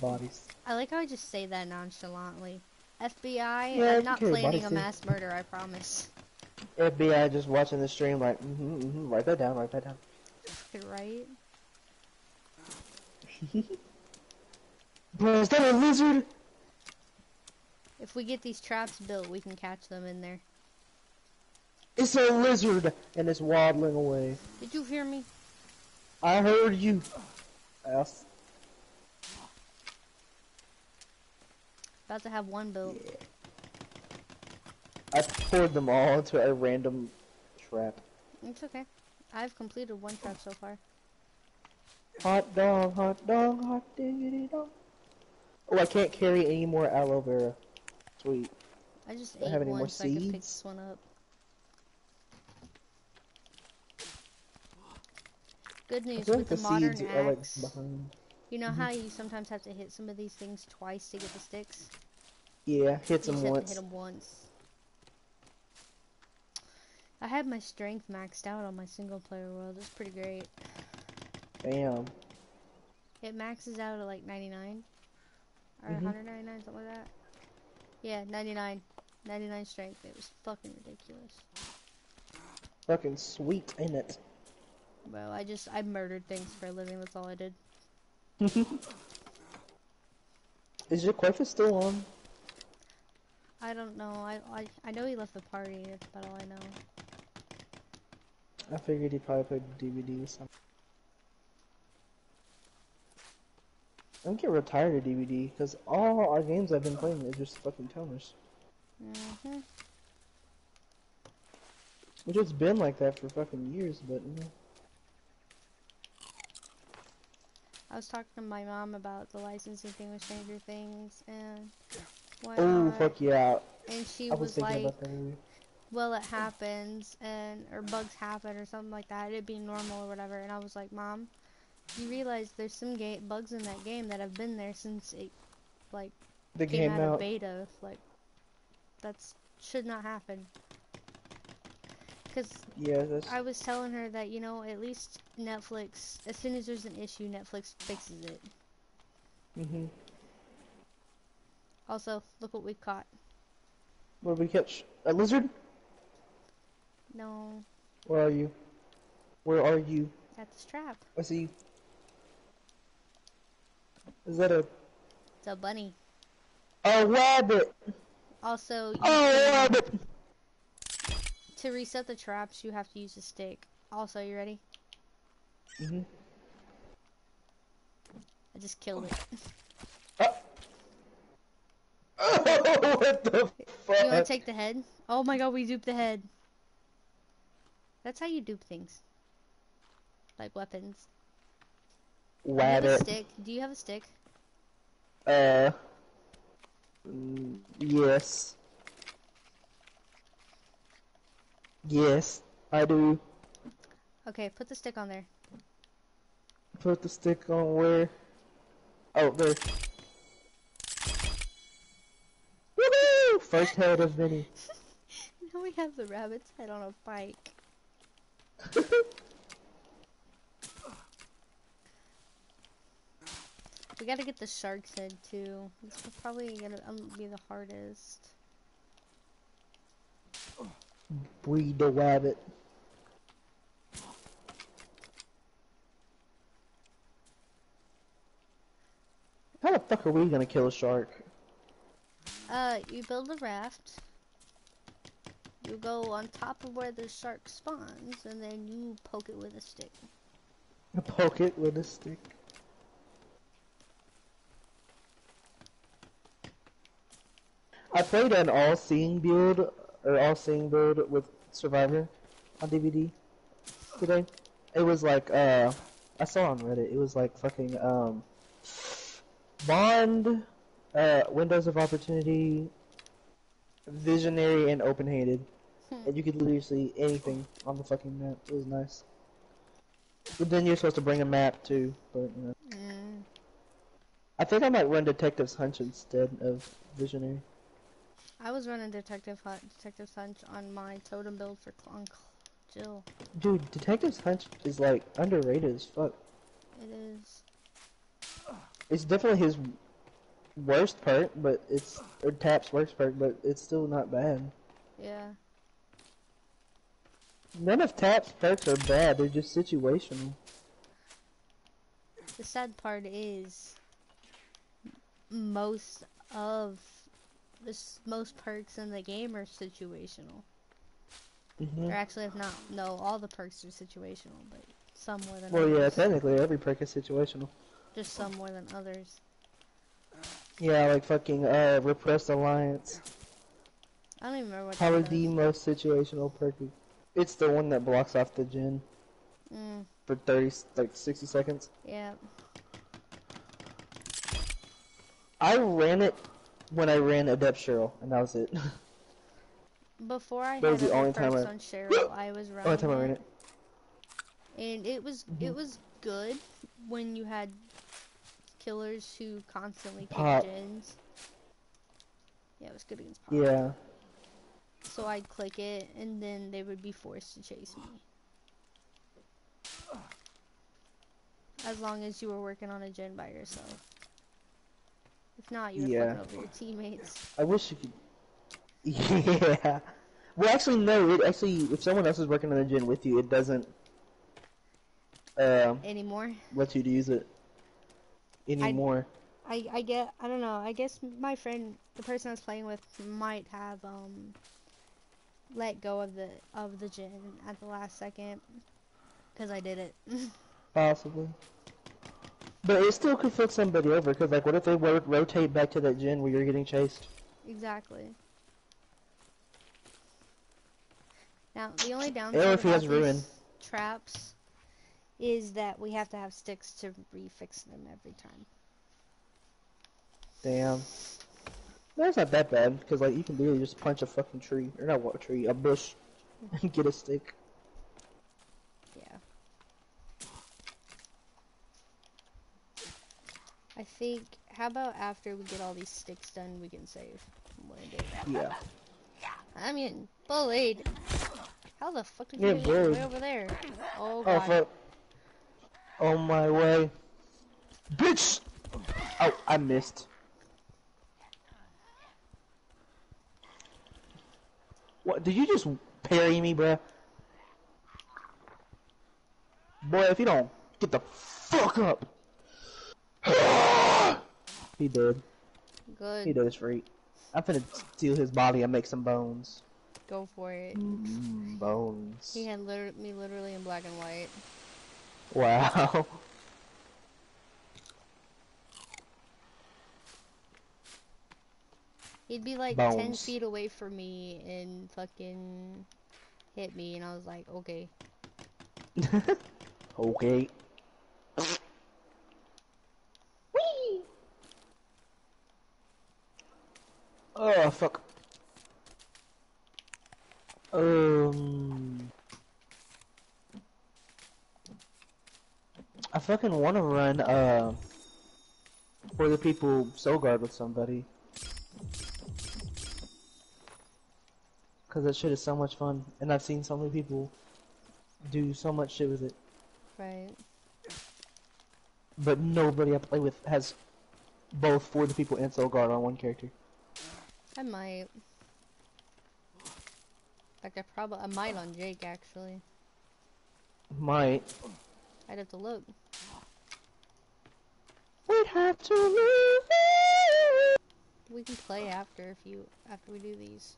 Bodies. I like how I just say that nonchalantly. FBI, Yeah, I'm not planning a too. mass murder, I promise. FBI just watching the stream like, mm-hmm, mm-hmm, write that down, write that down. Right? Bro, is that a lizard? If we get these traps built, we can catch them in there. It's a lizard, and it's waddling away. Did you hear me? I heard you. Ass. About to have one built. Yeah. I poured them all into a random trap. It's okay. I've completed one trap so far. Hot dog, hot dog, hot diggity dog. Oh, I can't carry any more aloe vera. Sweet. I just Do I ate have any one more so I could pick seeds? this one up. Good news with like the, the modern seeds like axe. behind. You know Mhm. how you sometimes have to hit some of these things twice to get the sticks? Yeah, hit You them have once. hit them once. I had my strength maxed out on my single player world. It's pretty great. Bam. It maxes out at like 99 or Mhm. 199, something like that. Yeah, 99. 99 strength. It was fucking ridiculous. Fucking sweet, ain't it? Well, I just I murdered things for a living. That's all I did. Is your Quafa still on? I don't know. I I I know he left the party. That's about all I know. I figured he probably played DBD or something. I'm getting retired of DBD because all our games I've been playing is just fucking toners. hmm Which it's been like that for fucking years, but you know. I was talking to my mom about the licensing thing with Stranger Things and Oh fuck yeah! and she I was was like, well it happens and or bugs happen or something like that it'd be normal or whatever and i was like mom you realize there's some ga- bugs in that game that have been there since it like The came game out of beta like that's should not happen because Yeah, that's. i was telling her that you know at least netflix as soon as there's an issue netflix fixes it hmm also look what we caught What did we catch? A lizard? no Where are you? Where are you? At this trap. I see you. Is that a It's a bunny. a rabbit? Also, you Oh, rabbit! to reset the traps, you have to use a stick. Also, you ready? hmm I just killed it. Oh. oh, what the You want to take the head? Oh my god, we duped the head. That's how you dupe things. Like weapons. Do you have a Rabbit. stick? Do you have a stick? Uh. Yes. Yes, I do. Okay, put the stick on there. Put the stick on where? Oh, there. Woohoo! First head of many. Now we have the rabbit's head on a bike. We gotta get the shark's head too. It's probably gonna um, be the hardest. Breed the rabbit. How the fuck are we gonna kill a shark? Uh, you build a raft. You go on top of where the shark spawns, and then you poke it with a stick. Poke it with a stick. I played an all-seeing build, or all-seeing build with Survivor on DBD today. It was like, uh, I saw on Reddit, it was like fucking, um, Bond, uh, Windows of Opportunity, Visionary, and Open-Handed. Hmm. And you could literally see anything on the fucking map. It was nice. But then you're supposed to bring a map too, but you know. Mm. I think I might run Detective's Hunch instead of Visionary. I was running Detective Hunt, Detective Hunch on my totem build for Cl- on Jill. Dude, Detective's Hunch is like underrated as fuck. It is. It's definitely his worst perk, but it's or Tapp's worst perk, but it's still not bad. Yeah. None of Tapp's perks are bad; they're just situational. The sad part is most of this most perks in the game are situational. hmm Or actually, if not, no, all the perks are situational, but some more than Well, yeah, technically every perk is situational. Just some more than others. Yeah, like fucking uh, Repressed Alliance. I don't even remember what Probably the most situational perk. It's the one that blocks off the gen Mm, for 30, like 60 seconds. yeah. I ran it when I ran Adept Cheryl, and that was it. Before I That was had the only time I- on Cheryl, I was running Only time I ran it, and it was Mm-hmm. it was good when you had killers who constantly Pop. gens. Yeah, it was good against pop. Yeah. So I'd click it, and then they would be forced to chase me. As long as you were working on a gen by yourself. If not, you Yeah. your teammates. I wish you could. Yeah. Well, actually, no. It actually, if someone else is working on the gen with you, it doesn't um Anymore. let you to use it anymore. I, I get, I don't know, I guess my friend, the person I was playing with, might have, um, let go of the, of the gen at the last second. Because I did it. Possibly. But it still could flip somebody over, because, like, what if they ro- rotate back to that gen where you're getting chased? exactly. Now, the only downside Or if he about has ruin. traps is that we have to have sticks to refix them every time. Damn. That's not that bad, because, like, you can literally just punch a fucking tree. Or not what tree, a bush. And get a stick. Yeah. I think, how about after we get all these sticks done, we can save. I'm gonna do that. Yeah. I'm getting bullied. How the fuck did you get way over there? Oh Oh, god. On oh, my way. Bitch! Oh, I missed. What, did you just parry me, bruh? Boy, if you don't get the fuck up. he did. He Good. did his freak. I'm finna steal his body and make some bones. Go for it. Mm, bones. He had liter- me literally in black and white. Wow. He'd be like 10 feet away from me and fucking hit me, and I was like, okay. okay. Oh fuck. Um. I fucking want to run uh for the people soul guard with somebody. Cause that shit is so much fun, and I've seen so many people do so much shit with it. Right. But nobody I play with has both for the people and soul guard on one character. I might. Like I probably I might on Jake actually. Might. I'd have to look. We'd have to leave. We can play after if you after we do these.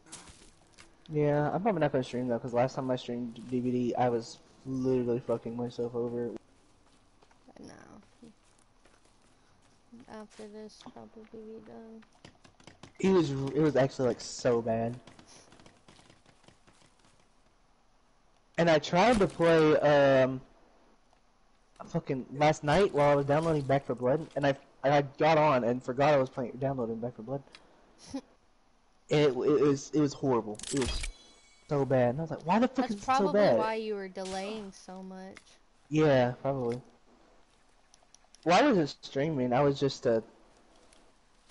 Yeah, I'm probably not gonna stream though, because last time I streamed DBD, I was literally fucking myself over. But no. After this, probably be done. It was, it was actually like so bad. And I tried to play, um, fucking last night while I was downloading Back 4 Blood, and I, I got on and forgot I was playing, downloading Back 4 Blood. and it, it was, it was horrible. It was so bad. And I was like, why the fuck That's is it so bad? probably why you were delaying so much. Yeah, probably. Well, I was it streaming. I was just uh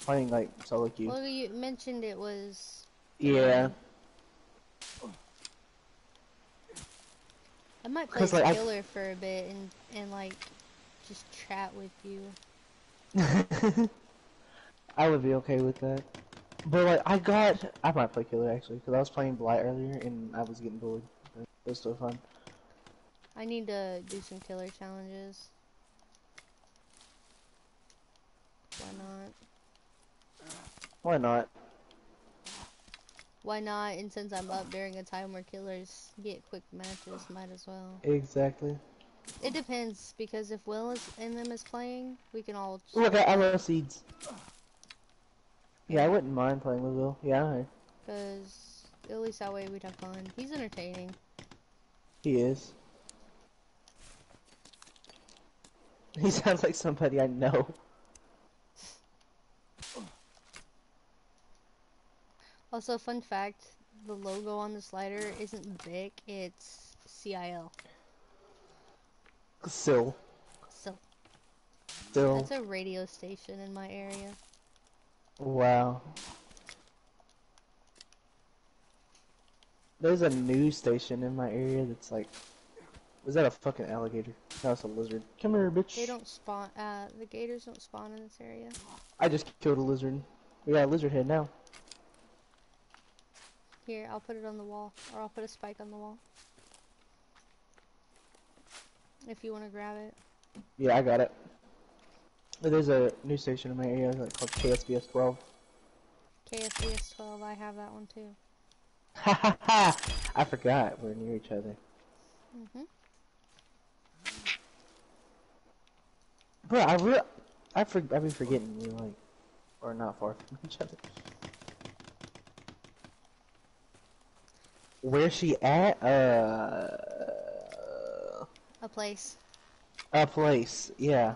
playing like solo queue. Well, you mentioned it was. yeah. Um, I might play like, I- Killer for a bit and and like just chat with you. I would be okay with that. But like, I got. I might play killer actually because I was playing Blight earlier and I was getting bullied. It was still fun. I need to do some killer challenges. Why not? Why not? Why not? And since I'm up during a time where killers get quick matches, might as well. Exactly. It depends because if Will is in them is playing, we can all. Look, at I love seeds. Yeah, I wouldn't mind playing with Will. Yeah, I- Because at least that way we'd have fun. He's entertaining. he is. He sounds like somebody I know. Also, fun fact: the logo on the slider isn't Vic, it's CIL. Still. So Still. that's a radio station in my area. Wow. There's a news station in my area that's like, was that a fucking alligator? No, it's a lizard. Come here, bitch. They don't spawn. Uh, the gators don't spawn in this area. I just killed a lizard. We got a lizard head now. Here, I'll put it on the wall, or I'll put a spike on the wall. If you want to grab it. Yeah, I got it. There's a new station in my area like, called KSBS 12. KSBS 12, I have that one too. Ha ha ha! I forgot we're near each other. hmm Bro, I re- I for- I've been forgetting we like, we're not far from each other. Where's she at? Uh, A place. a place. Yeah.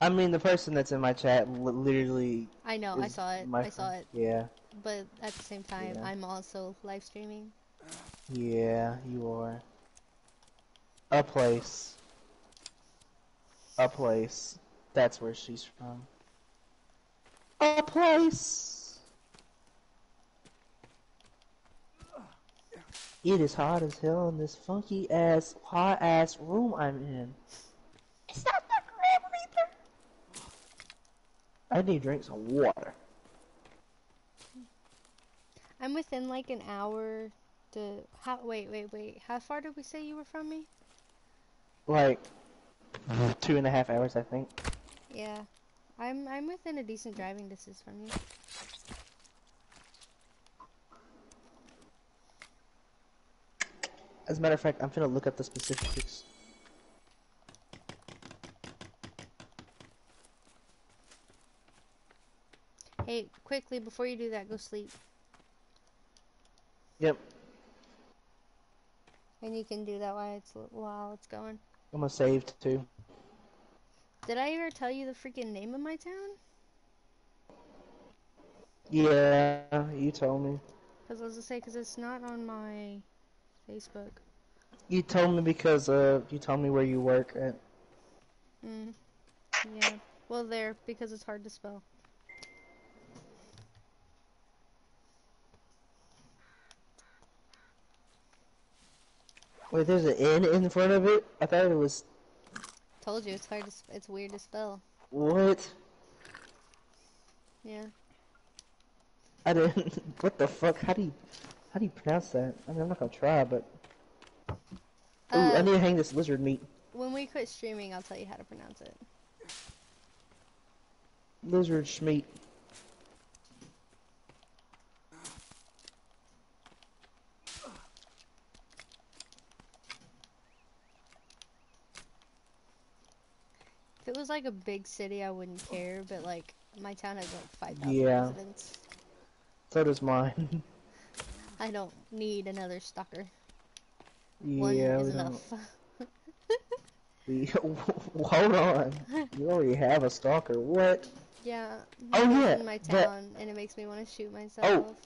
I mean, the person that's in my chat literally. I know, I saw it. I saw it. Yeah. But at the same time, Yeah. I'm also live streaming. Yeah, you are. A place. A place. That's where she's from. A place. It is hot as hell in this funky ass, hot ass room I'm in. It's not the Grim Reaper. I need to drink some water. I'm within like an hour To how? Wait, wait, wait. How far did we say you were from me? Like two and a half hours, I think. Yeah, I'm I'm within a decent driving distance from you. As a matter of fact, I'm gonna look up the specifics. Hey, quickly before you do that, go sleep. Yep, And you can do that while it's while it's going. I'm gonna save too. Did I ever tell you the freaking name of my town? Yeah, you told me. Cause I was gonna say, cause it's not on my Facebook. You told me because uh, you told me where you work at. Mm. Yeah. Well, there because it's hard to spell. Wait, there's an N in front of it. I thought it was Told you it's hard to. Sp- it's weird to spell. what? Yeah. I didn't. What the fuck? How do you, how do you pronounce that? I mean, I'm not gonna try, but. Ooh, I Uh, need to hang this lizard meat. when we quit streaming, I'll tell you how to pronounce it. Lizard schmeat. If it was like a big city, I wouldn't care. But like my town has like five thousand Yeah. residents. So does mine. I don't need another stalker. One is enough. We, hold on. You already have a stalker. What? yeah. Oh, yeah, In my but- town, and it makes me want to shoot myself. Oh.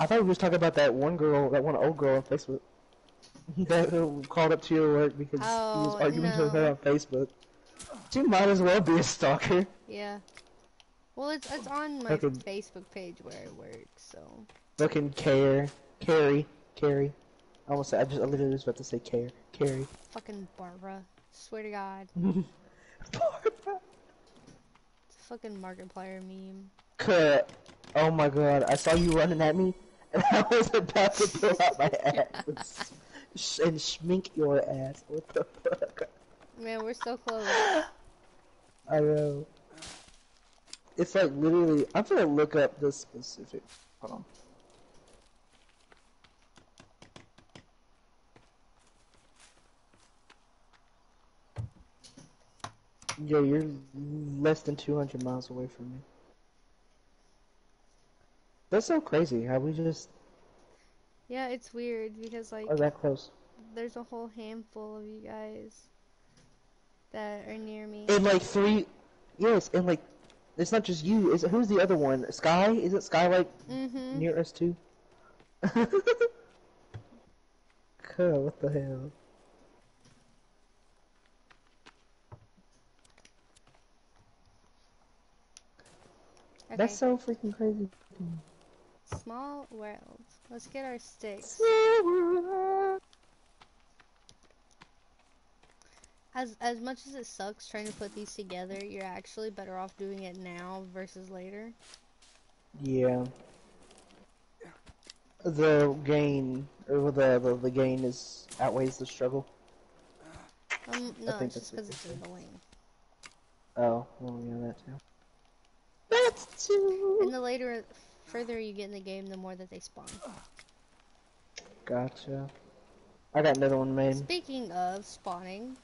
I thought we was talking about that one girl, that one old girl on Facebook. that called up to your work because he was Oh, arguing with her on Facebook. She might as well be a stalker. Yeah. Well, it's it's on my Fucking- Facebook page where I work, so. Fucking care. Carrie. Carrie. I almost said, I just, I literally was about to say care. Carrie. Fucking Barbara. Swear to God. Barbara. It's a fucking Markiplier meme. Cut. Oh my god, I saw you running at me, and I was about to pull out my ass and, s- sh- and schmink your ass. What the fuck? Man, we're so close. I know. It's like literally, I'm gonna look up the specific. Hold on. Yo, you're less than 200 miles away from me. That's so crazy how we just Yeah, it's weird because like are that close. there's a whole handful of you guys that are near me. In like three, yes, and like it's not just you. Is who's the other one? Sky? Is it Sky like Mm-hmm. near us too? cool. What the hell? Okay. That's so freaking crazy. Small world. Let's get our sticks. As as much as it sucks trying to put these together, you're actually better off doing it now versus later. Yeah. The gain, or the, the the gain is outweighs the struggle. Um, no, think it's just because it's annoying. Oh, well, yeah, that too. That's too. And the later, further you get in the game, the more that they spawn. Gotcha. I got another one made. Speaking of spawning,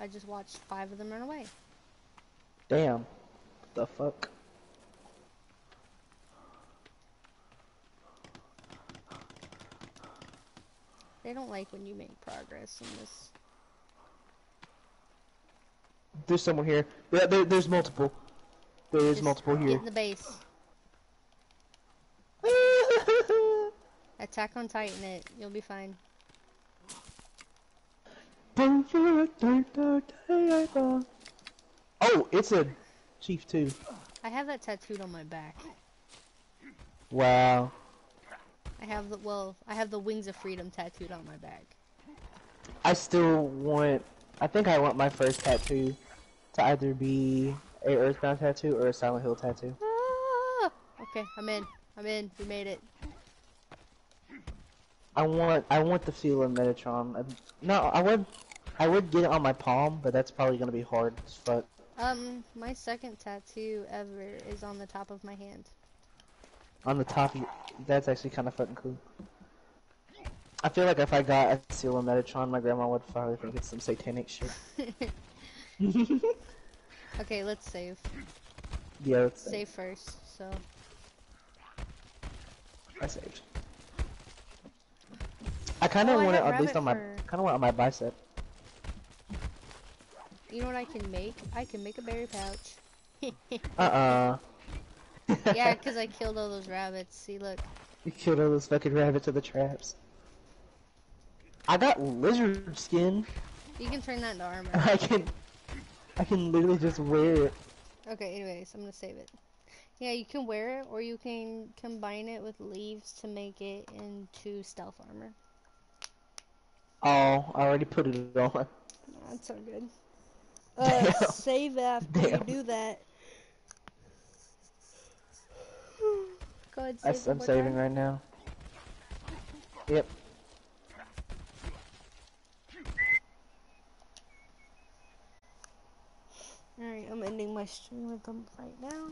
I just watched five of them run away. Damn. What the fuck? They don't like when you make progress in this. There's someone here. Yeah, there, there's multiple. There is Just multiple Get here. in the base. Attack on Titan it. You'll be fine. Oh, it's a chief too. I have that tattooed on my back. Wow. I have the well, I have the Wings of Freedom tattooed on my back. I still want. I think I want my first tattoo to either be a Earthbound tattoo or a Silent Hill tattoo. Ah! Okay, I'm in. I'm in. We made it. I want I want the seal of Metatron. I, no, I would I would get it on my palm, but that's probably gonna be hard as fuck. Um, my second tattoo ever is on the top of my hand. On the top, that's actually kind of fucking cool. I feel like if I got a seal of Metatron, my grandma would probably think it's some satanic shit. Okay, let's save. yeah, that's Save first, so. I saved. I kind of Oh, want it at least on my kind of want on my bicep. You know what I can make? I can make a berry pouch. Uh uh. yeah, because I killed all those rabbits. See, look. You killed all those fucking rabbits in the traps. I got lizard skin. You can turn that into armor. I can, I can literally just wear it. Okay, anyways, I'm gonna save it. Yeah, you can wear it, or you can combine it with leaves to make it into stealth armor. Oh, I already put it on. That's so good. Damn. Uh, save after you do that. Go ahead, I, save one I'm saving time. right now. Yep. Alright, I'm ending my stream with them right now.